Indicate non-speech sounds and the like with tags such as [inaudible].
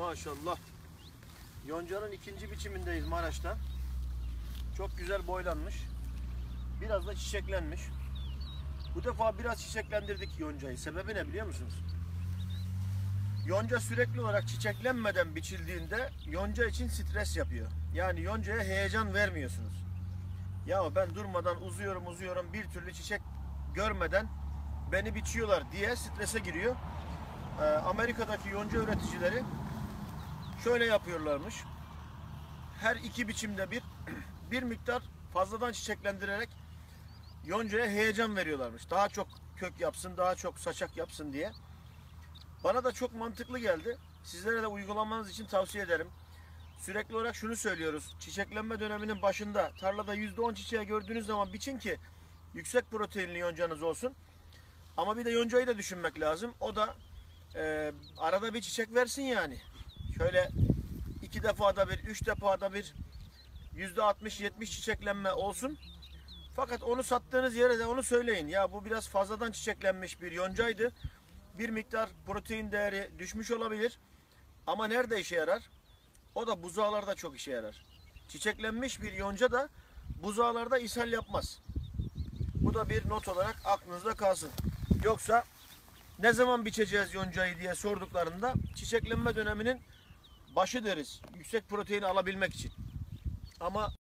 Maşallah. Yonca'nın ikinci biçimindeyiz Maraş'ta. Çok güzel boylanmış. Biraz da çiçeklenmiş. Bu defa biraz çiçeklendirdik yoncayı. Sebebi ne biliyor musunuz? Yonca sürekli olarak çiçeklenmeden biçildiğinde yonca için stres yapıyor. Yani yoncaya heyecan vermiyorsunuz. Ya ben durmadan uzuyorum uzuyorum bir türlü çiçek görmeden beni biçiyorlar diye strese giriyor. Ee, Amerika'daki yonca üreticileri şöyle yapıyorlarmış. Her iki biçimde bir [clears throat] bir miktar fazladan çiçeklendirerek yoncaya heyecan veriyorlarmış. Daha çok kök yapsın, daha çok saçak yapsın diye. Bana da çok mantıklı geldi. Sizlere de uygulamanız için tavsiye ederim. Sürekli olarak şunu söylüyoruz. Çiçeklenme döneminin başında tarlada %10 çiçeği gördüğünüz zaman biçin ki yüksek proteinli yoncanız olsun. Ama bir de yoncayı da düşünmek lazım. O da e, arada bir çiçek versin yani. Şöyle iki defada bir, üç defada bir yüzde 60-70 çiçeklenme olsun. Fakat onu sattığınız yere de onu söyleyin. Ya bu biraz fazladan çiçeklenmiş bir yoncaydı. Bir miktar protein değeri düşmüş olabilir. Ama nerede işe yarar? O da buzağlarda çok işe yarar. Çiçeklenmiş bir yonca da buzağlarda ishal yapmaz. Bu da bir not olarak aklınızda kalsın. Yoksa ne zaman biçeceğiz yoncayı diye sorduklarında çiçeklenme döneminin başı deriz. Yüksek protein alabilmek için. Ama